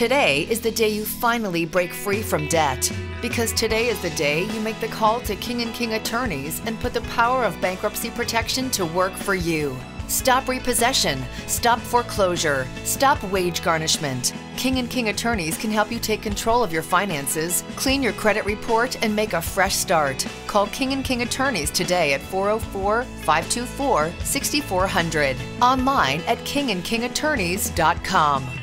Today is the day you finally break free from debt. Because today is the day you make the call to King and King attorneys and put the power of bankruptcy protection to work for you. Stop repossession, stop foreclosure, stop wage garnishment. King and King attorneys can help you take control of your finances, clean your credit report, and make a fresh start. Call King and King attorneys today at 404 524 6400. Online at kingandkingattorneys.com.